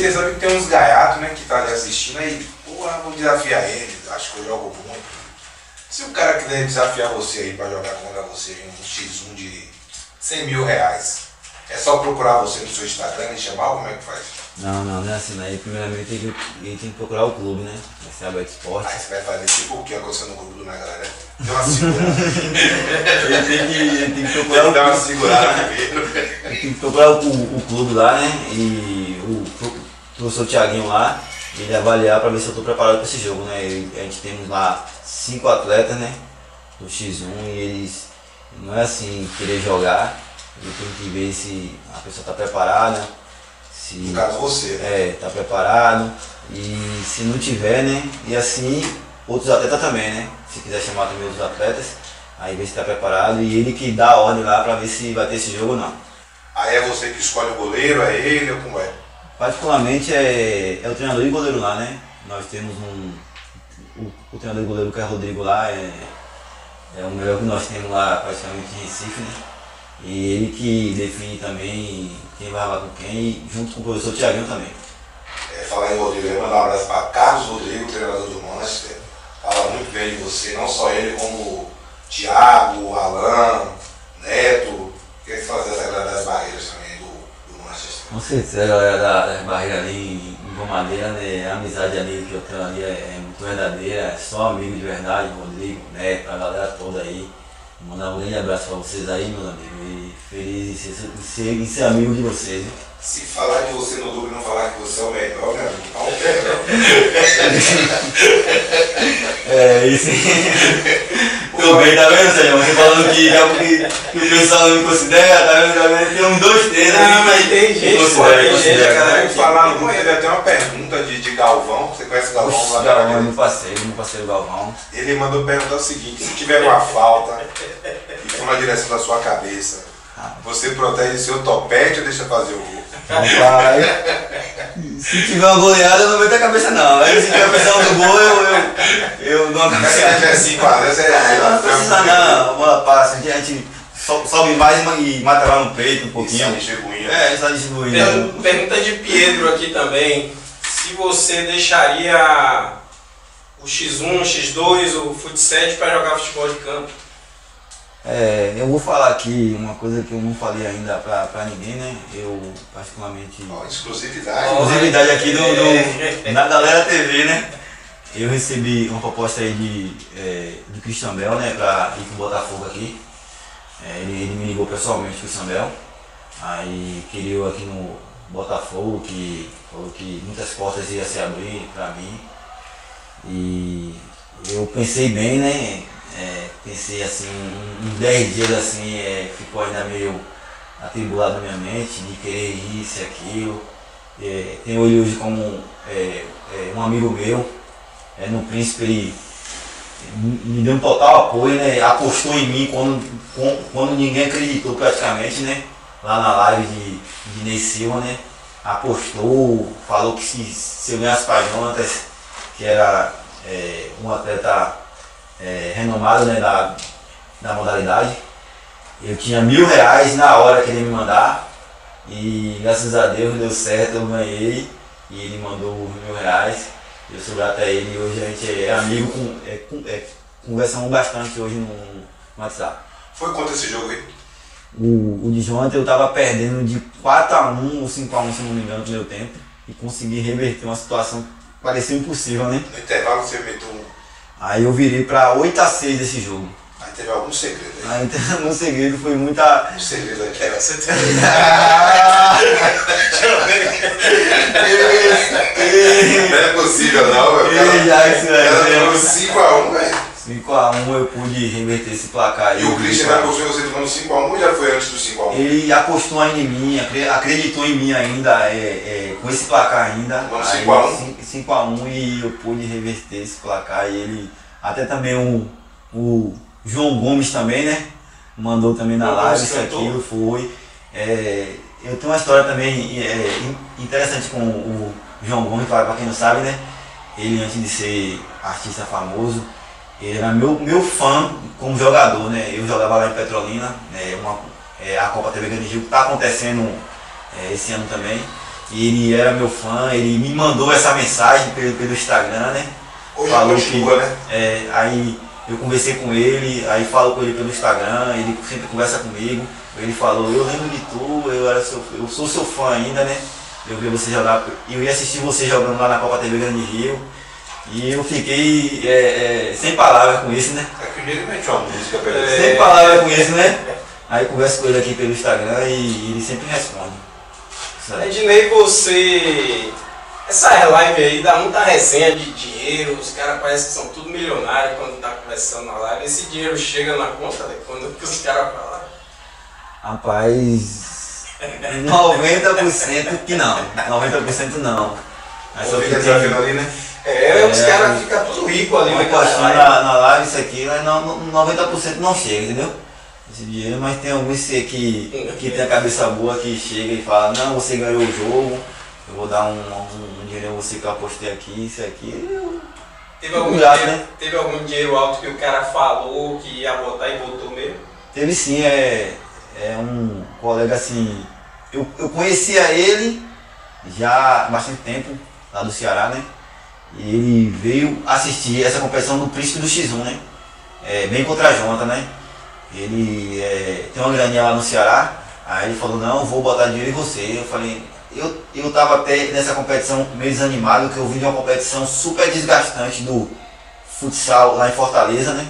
Você sabe que tem uns gaiatos, né, que tá ali assistindo aí, porra, vou desafiar ele, acho que eu jogo muito. Se o cara quiser desafiar você aí pra jogar contra você em um X1 de 100 mil reais, é só procurar você no seu Instagram e chamar, como é que faz? Não, não, não é assim, né? Primeiramente tem que, ele tem que procurar o clube, né? Vai ser aberto esporte. Aí você vai fazer tipo o que aconteceu no grupo do Mega Galera. Deu uma segurada. ele, tem que, ele tem que Tem procurar que o dar uma clube. segurada primeiro. Ele tem que procurar o, o- clube lá, né? E o professor Thiaguinho lá, ele avaliar para ver se eu estou preparado para esse jogo, né? A gente temos lá cinco atletas, né? Do X1 e eles não é assim querer jogar, ele tem que ver se a pessoa está preparada, se No caso você, é, tá preparado e se não tiver, né? E assim outros atletas também, né? Se quiser chamar também outros atletas, aí ver se tá preparado e ele que dá a ordem lá para ver se vai ter esse jogo ou não. Aí é você que escolhe o goleiro, é ele ou como é? Particularmente é, é o treinador e goleiro lá, né? Nós temos um. O, o treinador e goleiro que é Rodrigo lá é, é o melhor que nós temos lá praticamente em Recife, né? E ele que define também quem vai lá com quem, junto com o professor Tiaguinho também. É, falar em Rodrigo, mandar um abraço para Carlos Rodrigo, treinador do Manchester. Fala muito bem de você, não só ele, como Thiago, Alan, Neto. Quer fazer essa galera das barreiras também do, do Manchester. Com certeza, a galera da, das barreiras ali em Bom Madeira, né? A amizade ali que eu tenho ali é, é muito verdadeira, é só amigo de verdade, Rodrigo, Neto, a galera toda aí. Mandar um grande abraço pra vocês aí, meus amigos. E feliz em ser, em ser, em ser amigo de vocês. Se falar de você no e não falar que você é o melhor, meu amigo, tá um perdão. É, isso. Tudo bem, tá vendo, Sérgio? Você falando que, que, que o pessoal não me considera, tá vendo? Tá vendo? Tem uns dois, três Não, ali mas que- tem que gente, considera, tem considera. gente, cara. Vamos falar no grupo, teve até uma pergunta de, de Galvão. Você conhece o Galvão lá Oxe, da Galvão é Bahia? meu parceiro, meu parceiro Galvão. Ele mandou perguntar o seguinte: se tiver uma falta e for na direção da sua cabeça, você protege seu topete ou deixa fazer o gol? Rapaz, se tiver uma goleada, eu não meto a cabeça não. Aí se tiver pressão do gol, eu, eu, eu dou uma Mas se cabeça. tiver 5 a 0, você É, não precisa não, a bola passa, a gente so- sobe mais e mata lá no peito um Isso pouquinho. é distribuindo. É, só distribuindo. Per- Pergunta de Pedro aqui também. Se você deixaria o X1, o X2, o Fut 7 para jogar futebol de campo? É, eu vou falar aqui uma coisa que eu não falei ainda pra, pra ninguém, né? Eu, particularmente, Ó, exclusividade. Exclusividade aqui do, do, na Galera TV, né? Eu recebi uma proposta aí de, é, do Christian Bell, né? Pra ir pro Botafogo aqui. É, ele, ele me ligou pessoalmente, o Christian Bell. Aí queria eu aqui no Botafogo, que falou que muitas portas iam se abrir pra mim. E eu pensei bem, né? É, pensei assim, uns 10 dias assim, é, ficou ainda meio atribulado na minha mente de querer isso e aquilo. É, tenho ele hoje como é, é, um amigo meu, é, no Príncipe ele me deu um total apoio, né? Apostou em mim quando, quando ninguém acreditou praticamente, né? Lá na live de, de Ney Silva, né? Apostou, falou que se, se eu ganhasse para Jonatas, que era é, um atleta é, renomado né, da, da modalidade, eu tinha mil reais na hora que ele me mandar e graças a Deus deu certo, eu ganhei e ele mandou mil reais. Eu sou grato a ele e hoje a gente é amigo, com, é, com- é, conversamos bastante hoje no, no WhatsApp. Foi contra esse jogo aí? O, o de Jonathan eu tava perdendo de 4x1 ou 5x1 se não me engano no primeiro tempo e consegui reverter uma situação que parecia impossível, né? No intervalo você meteu um. Aí eu virei pra 8x6 desse jogo. Aí teve algum segredo aí. Aí então, no segredo foi muita. O segredo aqui era você ter. Não é possível não, meu. Ei, já isso é, tomou 5x1, velho. 5x1 eu pude reverter esse placar. E o Christian apostou em você tomando 5x1 ou já foi antes do 5x1? Ele apostou ainda em mim, acre- acreditou em mim ainda, é, é, com esse placar ainda. Vamos Aí, 5 a 1? 5 a 1 e eu pude reverter esse placar e ele. Até também o, o João Gomes também, né? Mandou também na live isso aquilo, foi. É, eu tenho uma história também é, in- interessante com o João Gomes, para quem não sabe, né? Ele antes de ser artista famoso, ele era meu, meu fã como jogador, né? Eu jogava lá em Petrolina, né? Uma, é, a Copa TV Grande Rio que está acontecendo é, esse ano também. Ele era meu fã, ele me mandou essa mensagem pelo, pelo Instagram, né? Hoje Falou continua, que- né? É, aí eu conversei com ele, aí falo com ele pelo Instagram, ele sempre conversa comigo. Ele falou, eu lembro de tu, eu, era seu, eu sou seu fã ainda, né? Eu vi você jogar, eu ia assistir você jogando lá na Copa TV Grande Rio. E eu fiquei é, é, sem palavras com isso, né? É ele mete uma música pra É. ele. Sem palavras com isso, né? Aí converso com ele aqui pelo Instagram e ele sempre responde. Aí. Ednei, você. Essa live aí dá muita resenha de dinheiro, os caras parecem que são tudo milionários quando tá conversando na live. Esse dinheiro chega na conta, né? Quando que os caras falam. Rapaz, 90% que não. 90% não. Aí só fica desafiando ali, né? É, os É. caras ficam tudo ricos ali naquela postinha live. na, na live, isso aqui, mas não, não- 90% não chega, entendeu? Esse dinheiro, mas tem alguns que, que, tem a cabeça boa que chega e fala, não, você ganhou o jogo, eu vou dar um, um, um dinheiro a você que eu apostei aqui, isso aqui. Eu, Teve algum, Obrigado, dinheiro, né? teve algum dinheiro alto que o cara falou que ia botar e botou mesmo? Teve sim, é, é um colega assim, eu, eu conhecia ele já há bastante tempo, lá do Ceará, né? E ele veio assistir essa competição do Príncipe do X1, né? É, bem contra a Jonta, né? Ele é, tem uma graninha lá no Ceará, aí ele falou, não, vou botar dinheiro em você. Eu falei, eu, eu tava até nessa competição meio desanimado, que eu vim de uma competição super desgastante do futsal lá em Fortaleza, né?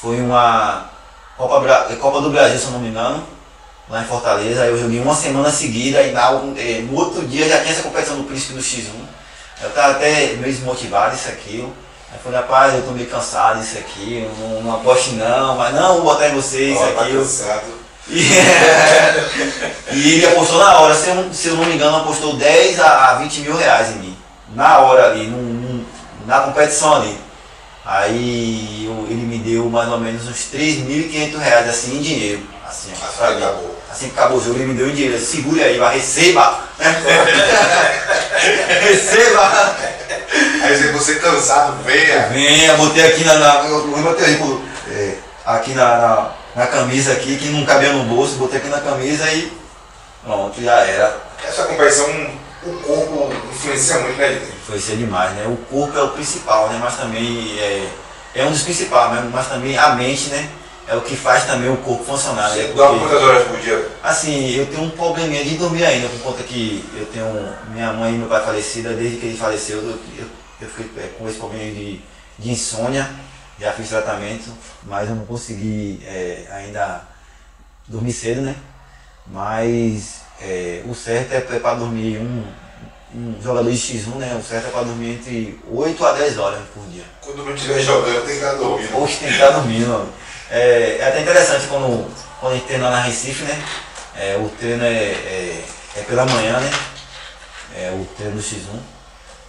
Foi uma Copa, Bra- eh, Copa do Brasil, se eu não me engano, lá em Fortaleza. Eu joguei uma semana seguida e na, eh, no outro dia já tinha essa competição do Príncipe do X1. Eu tava até meio desmotivado isso aquilo. Aí eu falei, rapaz, eu tô meio cansado disso aqui, não, não aposto não, mas não, vou botar em você isso tá aqui. cansado. E, e ele apostou na hora, se eu, não- se eu não me engano, apostou 10 a, a 20 mil reais em mim. Na hora ali, num- num- na competição ali. Aí eu- ele me deu mais ou menos uns 3.500 reais assim em dinheiro. Assim, pra mim. Assim que acabou o jogo, ele me deu em dinheiro. Segure aí, vai, receba! receba! Aí você, você cansado, venha. Venha, botei aqui na. na eu, botei aí, pô, é, aqui na, na, na camisa aqui, que não cabia no bolso, botei aqui na camisa e pronto, já era. Essa competição, o corpo influencia muito, né, ser demais, né? O corpo é o principal, né? Mas também é, é um dos principais, mas também a mente, né? É o que faz também o corpo funcionar. Né? Você dorme Porque- quantas horas por dia? Assim, eu tenho um probleminha de dormir ainda, por conta que eu tenho minha mãe e meu pai falecida, desde que ele faleceu, eu, eu, eu fiquei é, com esse problema de, de insônia, já fiz tratamento, mas eu não consegui é, ainda dormir cedo, né? Mas é, o certo é para dormir um, um jogador de X1, né? O certo é para dormir entre 8 a 10 horas por dia. Quando não estiver jogando, tem que estar dormindo. Que tem que estar dormindo. mano. É, é até interessante quando, quando a gente treina lá na Recife, né? É, o treino é, é, é pela manhã, né? É o treino do X1.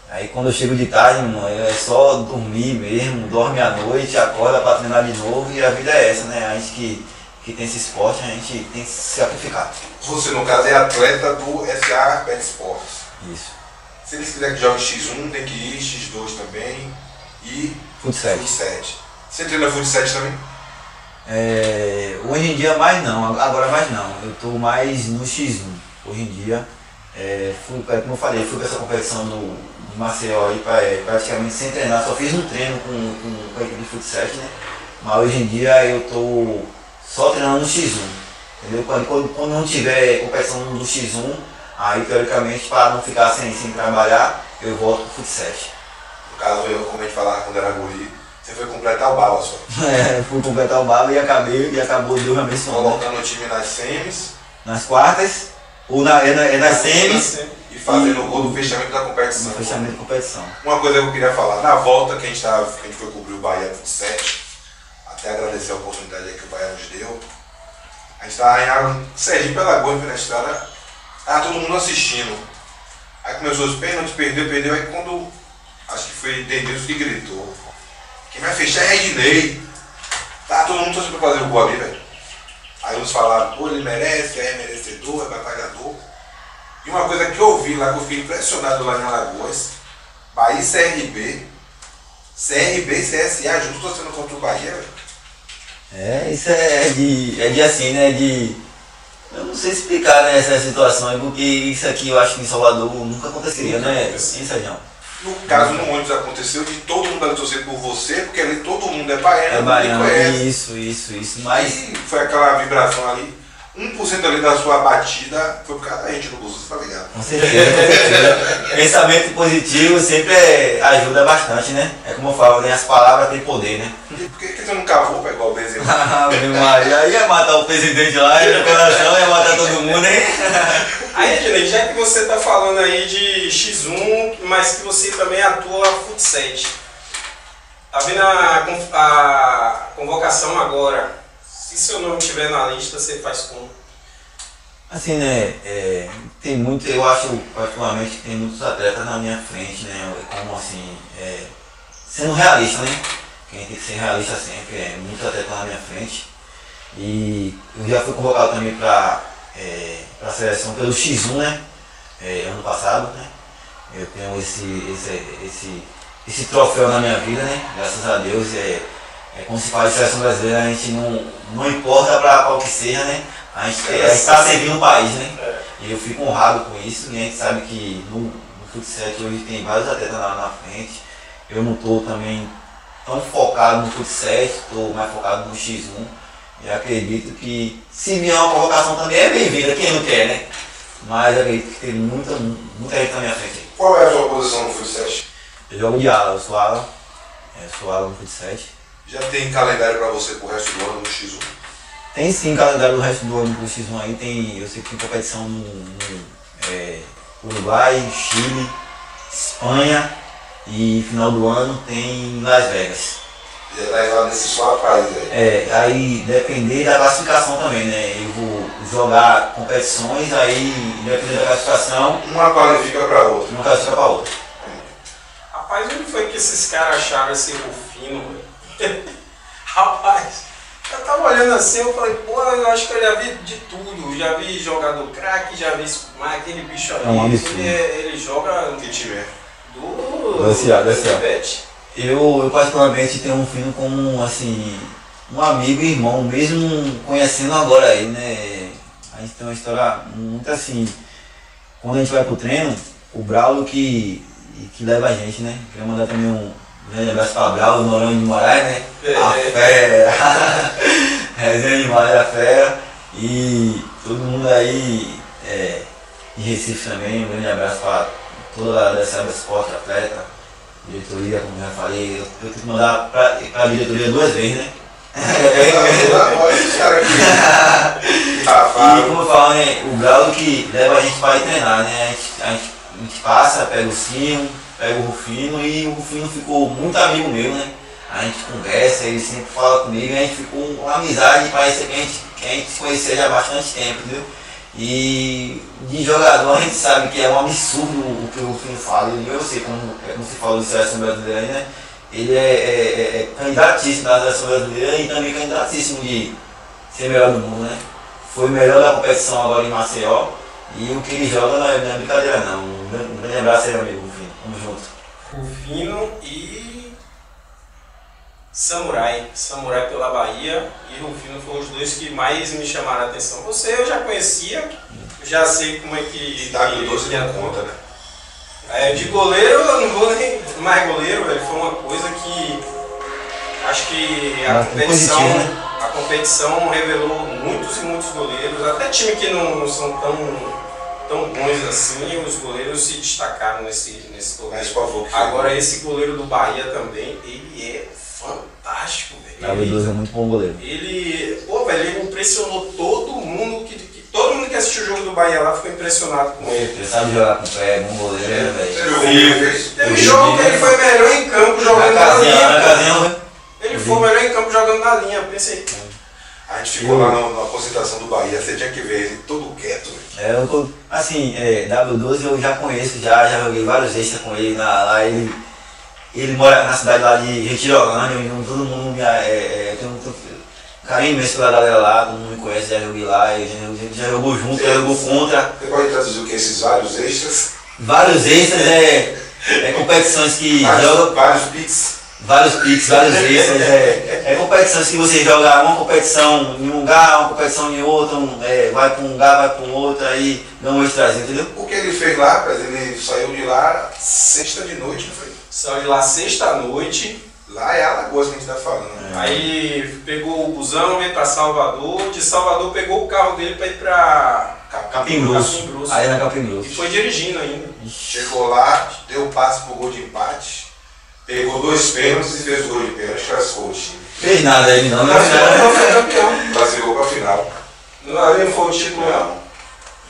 Aí quando eu chego de tarde, mano, é só dormir mesmo, dorme à noite, acorda pra treinar de novo e a vida é essa, né? A gente que, que tem esse esporte, a gente tem que se sacrificar. Você, no caso, é atleta do SA Bet Sports. Isso. Se eles quiserem que jogue X1, tem que ir, X2 também e Fut 7. Fut 7. Você treina Fut 7 também? É, hoje em dia mais não, agora mais não. Eu estou mais no X1. Hoje em dia, é, fui, é, como eu falei, fui para essa competição do, Maceió aí pra, é, praticamente sem treinar, só fiz um treino com, com, com a equipe de futsal, né? Mas hoje em dia eu estou só treinando no X1. Entendeu? Quando, quando, quando não tiver competição do X1, aí teoricamente para não ficar sem, sem trabalhar, eu volto pro futsal. No caso, eu, como a falava quando era guri, você foi completar o bala só. É, fui completar o balo e acabei e acabou Deus abençoando. né? Colocando o time nas semis nas quartas, ou na, é, na, é nas semis, e fazendo o gol do fechamento da competição. no fechamento de competição. Uma coisa que eu queria falar, na volta que a gente, tava, que a gente foi cobrir o Bahia 27, até agradecer a oportunidade que o Bahia nos deu. A gente estava em Sergipe Alagoas, na estrada, tava todo mundo assistindo. Aí começou os pênaltis, perdeu, perdeu, aí quando acho que foi Denilson que gritou. Quem vai fechar é Ednei. Tá todo mundo torcendo pra fazer o gol ali, velho. Aí uns falaram, pô, ele merece, é merecedor, é batalhador. E uma coisa que eu vi lá, que eu fiquei impressionado lá em Alagoas, Bahia e CRB, CRB e CSA juntos torcendo contra o Bahia, velho. É, isso é de, é de assim, né? De, Eu não sei explicar né, essa situação, porque isso aqui eu acho que em Salvador nunca aconteceria, Nunca né? aconteceu. Sim, Sérgio? No caso, no ônibus aconteceu de todo mundo ali torcer por você, porque ali todo mundo é baiano, É baiano, conhece. isso, isso, isso. Mas E foi aquela vibração ali. 1% ali da sua batida foi por causa da gente no bolso, tá ligado? Com certeza, com certeza. Pensamento positivo sempre é- ajuda bastante, né? É como eu falo, né? As palavras têm poder, né? Por que, que você não cavou pra igual o Benzema? Ah, meu Maria, aí ia matar o presidente lá, e no coração ia matar todo mundo, hein? Aí, Ednei, já que você está falando aí de X1, mas que você também atua futset. Tá vendo a, a convocação agora? Se seu nome estiver na lista, você faz como? Assim, né? é, tem muito, eu acho particularmente tem muitos atletas na minha frente, né? Como assim, é, sendo realista, né? Quem tem que ser realista sempre, é muito atleta na minha frente. E eu já fui convocado também para é, a seleção pelo X1, né? É, ano passado, né? Eu tenho esse, esse, esse, esse troféu na minha vida, né? Graças a Deus. É, é como se fala de seleção brasileira, a gente não, não importa para o que seja, né? A gente está servindo o país, né? E eu fico honrado com isso, e a gente sabe que no, no futsal hoje tem vários atletas lá na frente. Eu não estou também tão focado no futsal, estou mais focado no X1. E acredito que se vier uma convocação também é bem-vinda, quem não quer, né? Mas acredito que tem muita, muita gente na minha frente. aí. Qual é a sua posição no futsal? Eu jogo de ala, eu sou ala, é, sou ala no futsal. Já tem calendário pra você pro resto do ano no X1? Tem sim calendário do resto do ano do X1 aí, tem, eu sei que tem competição no, no, é, Uruguai, Chile, Espanha e final do ano tem Las Vegas. Já tá lá nesses quatro países aí. É, aí depender da classificação também, né? Eu vou jogar competições, aí dependendo da classificação, Uma qualifica pra outra. uma classifica para outra. Rapaz, onde foi que esses caras acharam esse Rufino, velho? Rapaz, eu tava olhando assim, eu falei, pô, eu acho que eu já vi de tudo. Já vi jogador craque, já vi mas aquele bicho ali, É um absurdo. ele, é- ele joga Que time é? do. Do SA, do SA. Bet. Eu, eu particularmente tenho um filho como assim, um amigo e irmão, mesmo conhecendo agora ele, né? A gente tem uma história muito assim. Quando a gente vai pro treino, o Braulio que, que leva a gente, né? Queria mandar também um grande abraço pra Braulio, Noronha de Moraes, né? A É. fera! Resenha de Moraes, a fera. E todo mundo aí é, de Recife também, um grande abraço pra toda a dessa esporte atleta diretoria, como já falei, eu, tenho que mandar pra, pra diretoria duas vezes, né? Aqui. E como eu falo, né, o grau que leva a gente para treinar, né? A gente, a gente, a gente passa, pega o Sim, pega o Rufino e o Rufino ficou muito amigo meu, né? A gente conversa, ele sempre fala comigo, a gente ficou uma amizade, parece que a gente, que a gente se conhecia já há bastante tempo, entendeu? E de jogador a gente sabe que é um absurdo o que o Rufino fala, e eu sei como, como se falou de seleção brasileira aí, né? Ele é, é, é, é candidatíssimo da seleção brasileira e também candidatíssimo de ser melhor do mundo, né? Foi o melhor da competição agora em Maceió e o que ele joga não é, não é brincadeira não. Um grande- abraço aí, amigo, Rufino e Samurai. Samurai pela Bahia e Rufino foram os dois que mais me chamaram a atenção. Você eu já conhecia, já sei como é que. W12 que não conta, né? É, de goleiro eu não vou nem mais goleiro, velho. Foi uma coisa que acho que a Ah, competição, positivo, né? a competição revelou muitos e muitos goleiros, até time que não são tão, tão bons assim, os goleiros se destacaram nesse, nesse torneio. Agora esse goleiro do Bahia também, ele é fantástico, velho. Ele, W12 é muito bom goleiro. ele, pô, velho, ele impressionou todo mundo que, que- todo mundo que assistiu o jogo do Bahia lá ficou impressionado com ele. Ele sabe jogar com o pé, é bom goleiro, né, Você velho? fez? Teve Eu jogo que ele né? foi melhor em campo Na jogando na casinha, na linha. casinha, né? Ele foi melhor em campo jogando na linha, pensei. A gente ficou lá na, na concentração do Bahia, você tinha que ver ele todo quieto. É, eu assim, é, W12 eu já conheço, já, já joguei vários extras com ele na, lá, ele, ele mora na cidade lá de Retirolândia, então todo mundo me, é, é, tem um, carinho imenso pela galera lá, todo mundo me conhece, já joguei lá, ele já, já jogou junto, já jogou contra, Você pode traduzir o que? Esses vários extras? vários extras, é, é competições que Vários, joga, vários beats. Vários picks, vários extras. É, é competições que você joga uma competição em um lugar, uma competição em outro, um, é, vai para um lugar, vai para um outro, aí ganha um extrazinho, entendeu? O que ele fez lá, ele saiu de lá sexta de noite, não foi? Saiu de lá sexta-noite, Lá é Alagoas que a gente tá falando. né? aí pegou o busão, veio pra Salvador, de Salvador pegou o carro dele pra ir pra. Capim Grosso. Capim Grosso. Aí na Capim Grosso. E foi dirigindo ainda. Chegou lá, deu o passe pro gol de empate, pegou dois pênaltis e fez o gol de pênalti, classificou o time. Fez nada aí não, né? Não foi campeão. Classificou pra final. Não, ali não foi o título, não.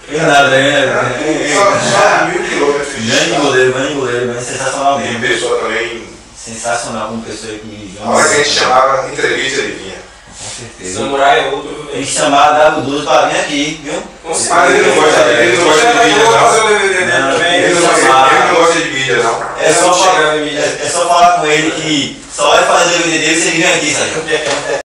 Fez nada aí, né? Só, mil quilômetros de Grande goleiro, grande goleiro, grande sensacional E mesmo. pessoa também, Sensacional como pessoa que a hora que a gente chamava entrevista ele vinha. Com certeza. Samurai é outro. Tem que chamar a W12 pra vir aqui, viu? Com Mas ele não gosta de- ele não. Ele não, gosta, ele de mídia, É só, chegar é, é só falar com ele que só vai fazer o DVD dele se ele vir aqui, sabe?